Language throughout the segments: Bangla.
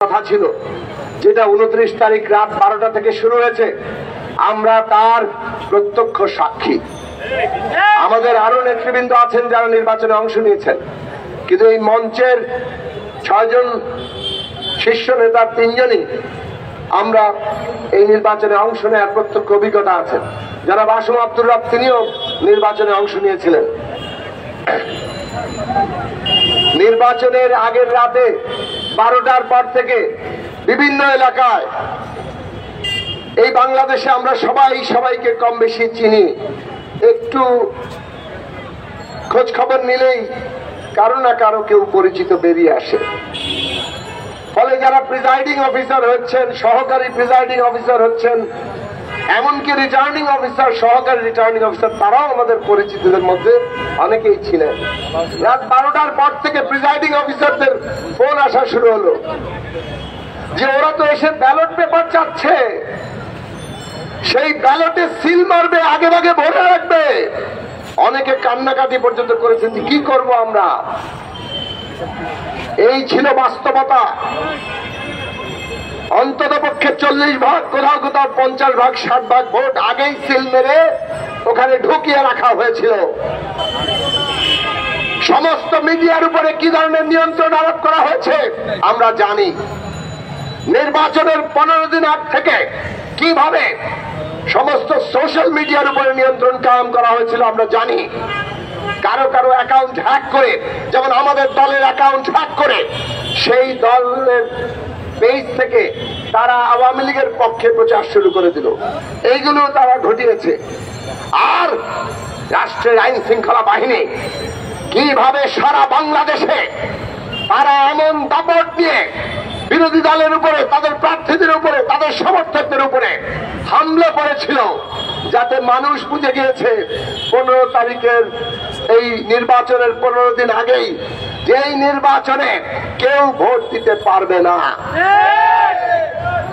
কথা ছিল, যেটা উনত্রিশ তারিখ রাত বারোটা থেকে শুরু হয়েছে, আমরা তার প্রত্যক্ষ সাক্ষী। আমাদের আরও নেতৃবৃন্দ আছেন যারা নির্বাচনে অংশ নিয়েছেন, কিন্তু এই মঞ্চের ছয়জন শীর্ষ নেতার তিনজনই আমরা এই নির্বাচনে অংশ নেওয়ার প্রত্যক্ষ অভিজ্ঞতা আছে যারা বাসম আব্দুর রব তিনিও নির্বাচনে অংশ নিয়েছিলেন। নির্বাচনের আগের রাতে বারোটার পর থেকে বিভিন্ন এলাকায় এই বাংলাদেশে আমরা সবাই সবাইকে কম বেশি চিনি। একটু খোঁজ খবর নিলেই কারও না কারও কেউ পরিচিত বেরিয়ে আসে। ফলে যারা প্রিজাইডিং অফিসার হচ্ছেন, সহকারী প্রিজাইডিং অফিসার হচ্ছেন এমনকি রিটার্নিং অফিসার সহকারী রিটার্নিং অফিসার তারাও আমাদের পরিচিতদের মধ্যে অনেকেই ছিলেন। রাত বারোটার পর থেকে প্রিজাইডিং অফিসারদের ফোন আসা শুরু হলো। যে ওরা তো এসে ব্যালট পেপার চাচ্ছে। সেই ব্যালটে সিল মারবে, আগে ভাগে ভরে রাখবে। অনেকে কান্নাকাটি পর্যন্ত করেছেন যে কি করব আমরা? এই ছিল বাস্তবতা। অন্তত পক্ষে চল্লিশ ভাগ, কোথাও কোথাও পঞ্চাশ ভাগ, ষাট ভাগ ভোট আগেই সিল মেরে ওখানে ঢুকিয়ে রাখা হয়েছিল। সমস্ত মিডিয়ার উপরে কি ধরনের নিয়ন্ত্রণ আরোপ করা হয়েছে, আমরা জানি। নির্বাচনের পনেরো দিন আগ থেকে কীভাবে সমস্ত সোশ্যাল মিডিয়ার উপরে নিয়ন্ত্রণ কায়েম করা হয়েছিল, আমরা জানি। কারও কারও অ্যাকাউন্ট হ্যাক করে, যেমন আমাদের দলের অ্যাকাউন্ট হ্যাক করে, সেই দলের থেকে তারা আওয়ামী লীগের পক্ষে প্রচার শুরু করে দিল। এইগুলো তারা ঘটিয়েছে। আর রাষ্ট্রের আইন শৃঙ্খলা বাহিনী কীভাবে সারা বাংলাদেশে তারা এমন দাপট দিয়ে বিরোধী দলের উপরে, তাদের প্রার্থীদের উপরে, তাদের সমর্থকদের উপরে হামলে পড়েছিল যাতে মানুষ বুঝে গিয়েছে, পনেরো তারিখের এই নির্বাচনের পনেরো দিন আগেই যেই নির্বাচনে কেউ ভোট দিতে পারবে না।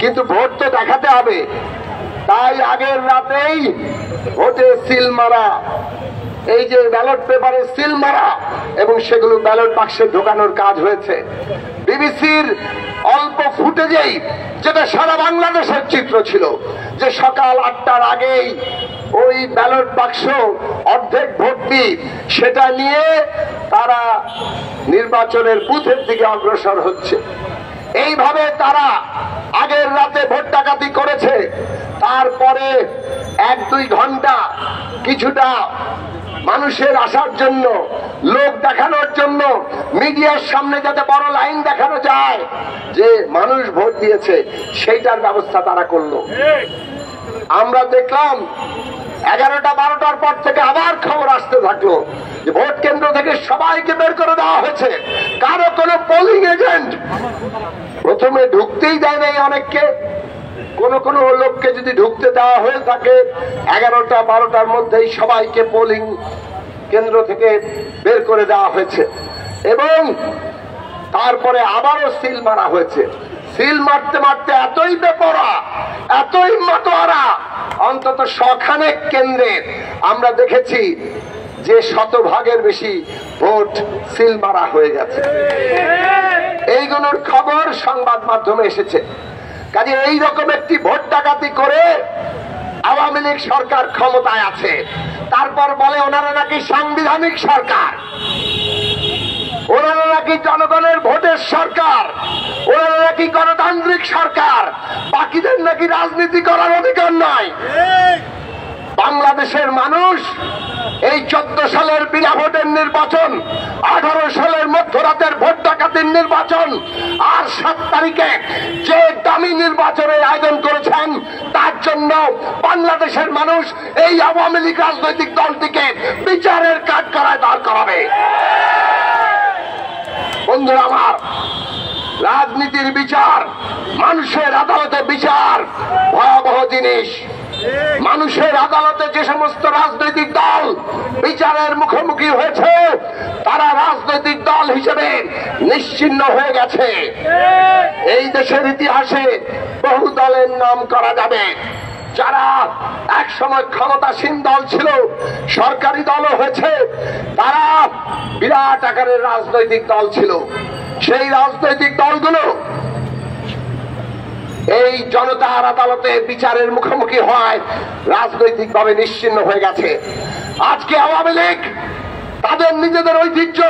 কিন্তু ভোট তো দেখাতে হবে। তাই আগের রাতেই ভোটে সিল মারা, এই যে ব্যালট পেপারে সিল মারা এবং সেগুলো ব্যালট বাক্সে ঢোকানোর কাজ হয়েছে। বিবিসির অল্প ফুটেজেই যেটা সারা বাংলাদেশের চিত্র ছিল, যে সকাল আটটার আগেই ওই ব্যালট বাক্স অর্ধেক ভর্তি সেটা নিয়ে তারা নির্বাচনের বুথের দিকে অগ্রসর হচ্ছে। এইভাবে তারা আগের রাতে ভোট ডাকাতি করেছে, তারপরে এক দুই ঘণ্টা কিছুটা মানুষের আসার জন্য, লোক দেখানোর জন্য, মিডিয়ার সামনে যাতে বড় লাইন দেখানো যায়, যে মানুষ ভোট দিয়েছে, সেইটার ব্যবস্থা তারা করল। আমরা দেখলাম এগারোটা বারোটার পর থেকে আবার খবর আসতে থাকল যে ভোট কেন্দ্র থেকে সবাইকে বের করে দেওয়া হয়েছে। কারও কোনো পোলিং এজেন্ট প্রথমে ঢুকতেই দেয় নাই অনেককে। কোন কোন লোককে যদি ঢুকতে দেওয়া হয়ে থাকে, এগারোটা বারোটার মধ্যেই সবাইকে পোলিং কেন্দ্র থেকে বের করে দেওয়া হয়েছে। এবং তারপরে আবারও সিল মারা হয়েছে। সিল মারতে মারতে এতই বেপরা, এতই মাতোয়ারা, অন্তত শখানেক কেন্দ্রের আমরা দেখেছি যে শতভাগের বেশি ভোট সিল মারা হয়ে গেছে। এইগুলোর খবর সংবাদ মাধ্যমে এসেছে। কাজে এইরকম একটি ভোট ডাকাতি করে আওয়ামী লীগ সরকার ক্ষমতায় আছে। তারপর বলে ওনারা নাকি সাংবিধানিক সরকার। ওনারা নাকি জনগণের ভোটের সরকার। ওনারা নাকি গণতান্ত্রিক সরকার। বাকিদের নাকি রাজনীতি করার অধিকার নাই। বাংলাদেশের মানুষ এই চোদ্দ সালের বিনা ভোটের নির্বাচন, আঠারো সালের মধ্যরাতের ভোট ডাকাতির নির্বাচন, আর সাত তারিখে যে দামি নির্বাচনের আয়োজন করেছেন, তার জন্য বাংলাদেশের মানুষ এই আওয়ামী লীগ রাজনৈতিক দলটিকে বিচারের কাজ করায় দাঁড় করাবে। বন্ধুরা আমার, রাজনীতির বিচার, মানুষের আদালতে বিচার, ভয়াবহ জিনিস। মানুষের আদালতে যে সমস্ত রাজনৈতিক দল বিচারের মুখোমুখি হয়েছে, তারা রাজনৈতিক দল হিসেবে নিশ্চিন্ন হয়ে গেছে। এই দেশের ইতিহাসে বহু দলের নাম করা যাবে। যারা এক সময় ক্ষমতাসীন দল ছিল, সরকারি দলও হয়েছে, তারা বিরাট আকারের রাজনৈতিক দল ছিল। সেই রাজনৈতিক দলগুলো এই জনতার আদালতে বিচারের মুখোমুখি হয় রাজনৈতিকভাবে নিশ্চিন্ন হয়ে গেছে। আজকে আওয়ামী লীগ, তাদের নিজেদের ঐতিহ্য,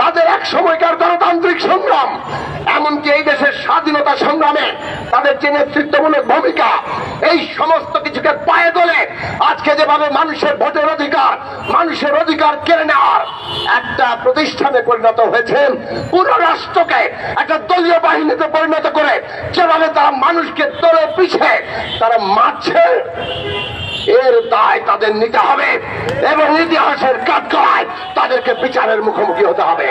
তাদের এক সময়কার গণতান্ত্রিক সংগ্রাম এমনকি এই দেশের স্বাধীনতা সংগ্রামে তাদের যে নেতৃত্বমূলক ভূমিকা, এই সমস্ত কিছুকে পায়ে তোলে আজকে যেভাবে মানুষের ভোটের অধিকার, মানুষের অধিকার কেড়ে নেওয়ার একটা প্রতিষ্ঠানে পরিণত হয়েছে, পুরো রাষ্ট্রকে একটা দলীয় বাহিনীতে পরিণত করে যেভাবে তারা মানুষকে তোলে পিছে, তারা মারছে, এর দায় তাদের নিতে হবে এবং ইতিহাসের কাঠগড়ায় তাদেরকে বিচারের মুখোমুখি হতে হবে।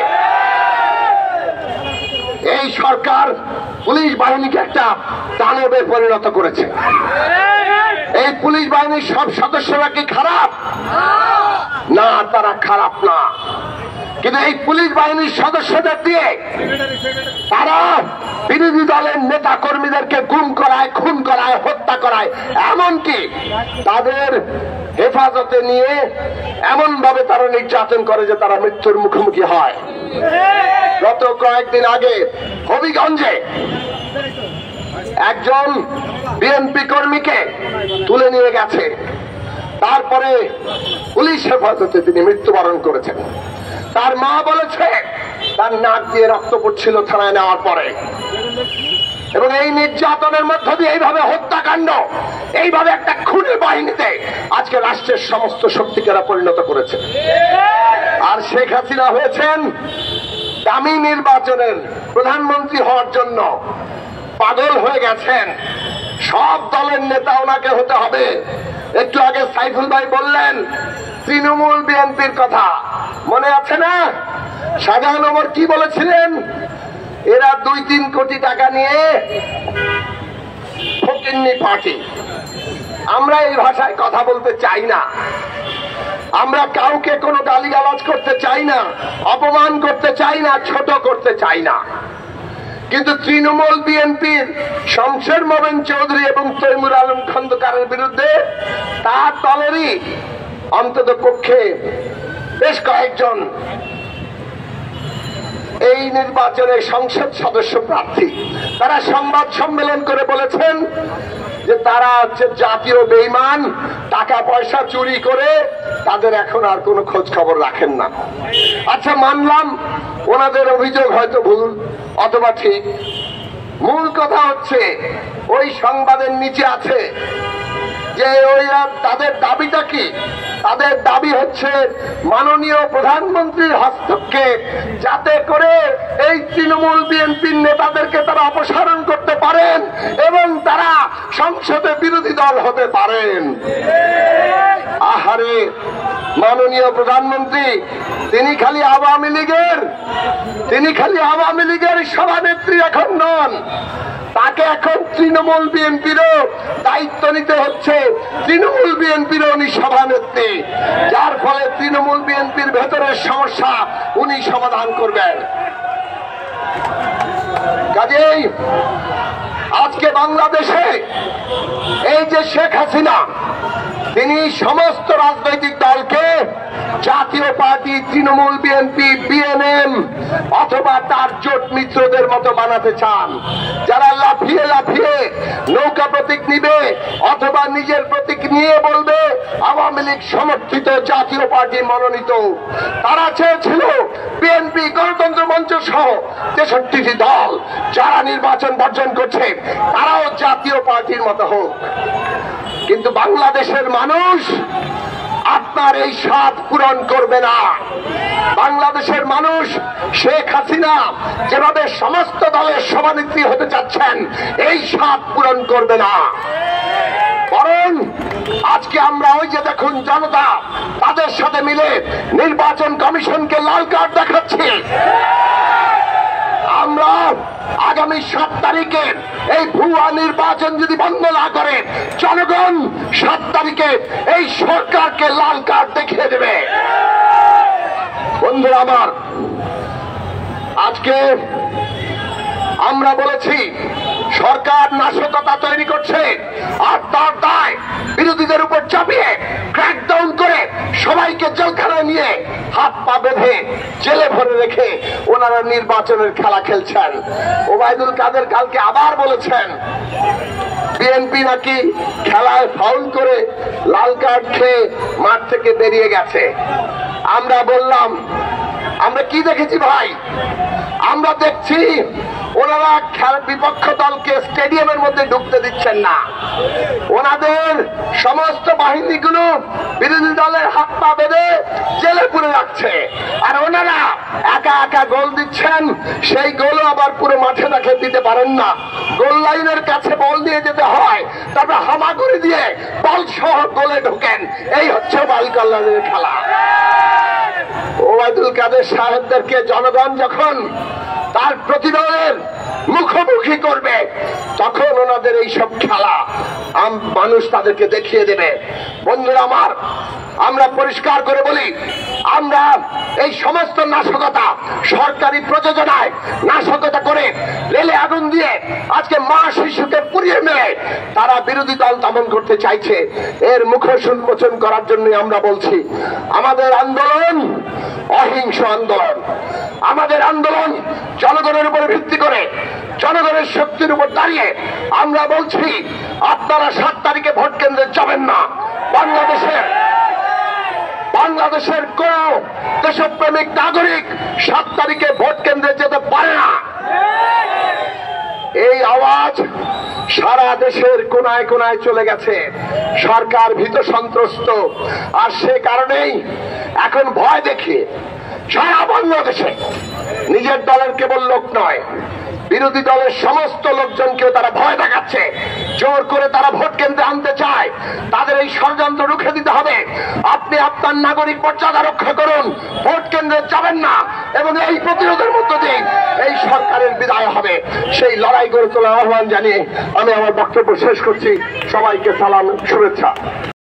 এই সরকার পুলিশ বাহিনীকে একটা দানবে পরিণত করেছে। এই পুলিশ বাহিনীর সব সদস্যরা কি খারাপ? না, তারা খারাপ না। কিন্তু এই পুলিশ বাহিনীর সদস্যদের দিয়ে তারা বিরোধী দলের নেতা কর্মীদেরকে গুম করায় খুন করায় হত্যা করায়। এমনকি তাদের হেফাজতে নিয়ে এমন ভাবে তারা নির্যাতন করে যে তারা মৃত্যুর মুখোমুখি হয়। গত কয়েকদিন আগে হবিগঞ্জে একজন বিএনপি কর্মীকে তুলে নিয়ে গেছে। তারপরে পুলিশ হেফাজতে তিনি মৃত্যুবরণ করেছেন। তার মা বলেছে, তার নাক দিয়ে রক্ত পড়ছিল থানায় নেওয়ার পরে। এবং এই নির্যাতনের মধ্য দিয়ে এইভাবে হত্যাকাণ্ড, এইভাবে একটা খুনের বাহিনীতে আজকে রাষ্ট্রের সমস্ত শক্তিকে পরিণত করেছে। আর শেখ হাসিনা হয়েছেন দামি নির্বাচনের প্রধানমন্ত্রী হওয়ার জন্য পাগল হয়ে গেছেন। সব দলের নেতা ওনাকে হতে হবে। একটু আগে সাইফুল ভাই বললেন, তৃণমূল বিএনপির কথা। মনে আছে না? শাহজাহান ওমর কি বলেছিলেন? এরা দুই তিন কোটি টাকা নিয়ে ফকিন্নি পার্টি। আমরা এই ভাষায় কথা বলতে চাই না। আমরা কাউকে কোনো গালিগালাজ করতে চাই না, অপমান করতে চাই না, ছোট করতে চাই না। কিন্তু তৃণমূল বিএনপির শমশের মোমেন চৌধুরী এবং তৈমুর আলম খন্দকারের বিরুদ্ধে তার দলেরই অন্তত পক্ষে বেশ কয়েকজন এই নির্বাচনে সংসদ সদস্য প্রার্থী। তারা সংবাদ সম্মেলন করে বলেছেন যে তারা হচ্ছে জাতীয় বেইমান টাকা পয়সা চুরি করে তাদের এখন আর কোনো খোঁজ খবর রাখেন না। আচ্ছা মানলাম ওনাদের অভিযোগ হয়তো ভুল, অথবা ঠিক। মূল কথা হচ্ছে, ওই সংবাদের নিচে আছে যে ওইরা তাদের দাবিটা কি? তাদের দাবি হচ্ছে মাননীয় প্রধানমন্ত্রীর হস্তক্ষেপ, যাতে করে এই তৃণমূল বিএনপির নেতাদেরকে তারা অপসারণ করতে পারেন এবং তারা সংসদে বিরোধী দল হতে পারেন। আহারে, মাননীয় প্রধানমন্ত্রী, তিনি খালি আওয়ামী লীগের, তিনি খালি আওয়ামী লীগের সভানেত্রী এখন নন। তাকে এখন তৃণমূল বিএনপিরও দায়িত্ব নিতে হচ্ছে তৃণমূল বিএনপির উনি সভানেত্রী। যার ফলে তৃণমূল বিএনপির ভেতরের সমস্যা উনি সমাধান করবেন। কাজেই আজকে বাংলাদেশে এই যে শেখ হাসিনা তিনি সমস্ত রাজনৈতিক দলকে, জাতীয় পার্টি, তৃণমূল বিএনপি বিএনএম অথবা তার জোট মিত্রদের মতো বানাতে চান। যারা লাফিয়ে লাফিয়ে নৌকা প্রতীক নিবে, অথবা নিজের প্রতীক নিয়ে বলবে, আওয়ামী লীগ সমর্থিত জাতীয় পার্টি মনোনীত। তারা চেয়েছিল বিএনপি গণতন্ত্র মঞ্চ সহ তেষট্টিটি দল যারা নির্বাচন বর্জন করছে, তারাও জাতীয় পার্টির মতো হোক। কিন্তু বাংলাদেশের মানুষ আপনার এই স্বাদ পূরণ করবে না। বাংলাদেশের মানুষ শেখ হাসিনা যেভাবে সমস্ত দলের সভানেত্রী হতে চাচ্ছেন, এই স্বাদ পূরণ করবে না। বরং আজকে আমরা ওই যে দেখুন জনতা, তাদের সাথে মিলে নির্বাচন কমিশনকে লাল কার্ড দেখাচ্ছি। আগামী সাত তারিখে এই ভুয়া নির্বাচন যদি বন্ধ না করে, জনগণ সাত তারিখে এই সরকারকে লাল কার্ড দেখিয়ে দেবে। বন্ধুরা আমার, আজকে আমরা বলেছি, সরকার নাশকতা তৈরি করছে আর তার দায় বিরোধীদের উপর চাপিয়ে ক্র্যাকডাউন করে সবাইকে জেলখানায় নিয়ে হাত পা বেঁধে জেলে ভরে রেখে ওনারা নির্বাচনের খেলা খেলছেন। ওবায়দুল কাদের কালকে আবার বলেছেন, বিএনপি নাকি খেলায় ফাউল করে লাল কার্ড খেয়ে মাঠ থেকে বেরিয়ে গেছে। আমরা বললাম আমরা কি দেখেছি ভাই? আমরা দেখছি ওনারা খেলা বিপক্ষ দলকে স্টেডিয়ামের মধ্যে ঢুকতে দিচ্ছেন না। ওনাদের সমস্ত বাহিনীগুলো বিরোধী দলের হাত পা বেঁধে জেলে পুরে রাখছে। আর ওনারা একা একা গোল দিচ্ছেন, সেই গোলও আবার পুরো মাঠে রাখে দিতে পারেন না। গোল লাইনের কাছে বল দিয়ে যেতে হয়, তারপর হামাগুড়ি দিয়ে বল সহ গোলে ঢোকেন। এই হচ্ছে বাল কল্যাণের খেলা। ওবায়দুল কাদের সাহেবদেরকে জনগণ যখন তার প্রতিদলের মুখোমুখি করবে, তখন ওনাদের এইসব খেলা মানুষ তাদেরকে দেখিয়ে দেবে। বন্ধুরা আমার আমরা পরিষ্কার করে বলি, আমরা এই সমস্ত নাশকতা সরকারি প্রযোজনায় নাশকতা করে রেলে আগুন দিয়ে আজকে মা শিশুকে পুড়িয়ে মেরে তারা বিরোধী দল দমন করতে চাইছে। এর মুখোশ উন্মোচন করার জন্য আমরা বলছি, আমাদের আন্দোলন অহিংস আন্দোলন। আমাদের আন্দোলন জনগণের উপরে ভিত্তি করে, জনগণের শক্তির উপর দাঁড়িয়ে আমরা বলছি, আপনারা সাত তারিখে ভোট কেন্দ্রে যাবেন না। বাংলাদেশের বাংলাদেশের কোন দেশপ্রেমিক নাগরিক সাত তারিখে ভোট কেন্দ্রে যেতে পারে না। এই আওয়াজ সারা দেশের কোনায় কোনায় চলে গেছে। সরকার ভীত সন্ত্রস্ত। আর সে কারণেই এখন ভয় দেখিয়ে সারা বাংলাদেশে নিজের দলের কেবল লোক নয় বিরোধী দলের সমস্ত লোকজনকেও তারা ভয় দেখাচ্ছে। জোর করে তারা ভোট কেন্দ্রে আনতে চায়। তাদের এই ষড়যন্ত্র রুখে দিতে হবে। আপনি আপনার নাগরিক মর্যাদা রক্ষা করুন। ভোট কেন্দ্রে যাবেন না। এবং এই প্রতিরোধের মধ্য দিয়ে এই সরকারের বিদায় হবে। সেই লড়াই গড়ে তোলার আহ্বান জানিয়ে আমি আমার বক্তব্য শেষ করছি। সবাইকে সালাম, শুভেচ্ছা।